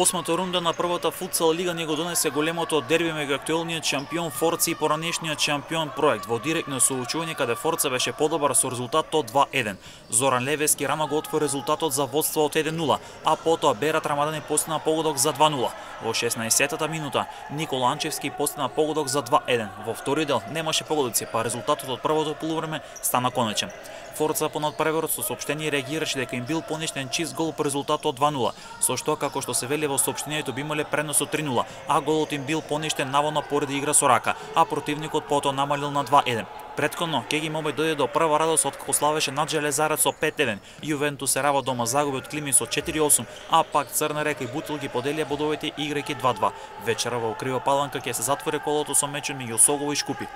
Осмата рунда на првата футсал лига него донесе големото дерби меѓу актуелниот шампион Форца и поранешниот шампион Проект во директно соучување каде Форца беше подобар со резултат од 2-1. Зоран Левески рано го отвори резултатот за водство од 1-0, а потоа Берат Рамадани постана погодок за 2-0. Во 16-тата минута Никола Анчевски постана погодок за 2-1. Во втори дел немаше погодоци, па резултатот од првото полувреме стана конечен. Форца по надпреверот со сообштение реагираше дека им бил поништен чист гол по резултат од 2-0, со што како што се вели во сообштението би имале пренос од 3-0, а голот им бил поништен наводно поради игра со рака, а противникот пото намалил на 2-1. Предходно, Кеги Мобе дојде до прва радост од како славеше над Железарец со 5-1. Јувентус се рава дома загуби од Клими со 4-8, а пак Црна река и Бутил ги поделија бодовите играјќи 2-2. Вечера во Крива Паланка ќе се затвори колото со мечот меѓу Согово и Шкупи.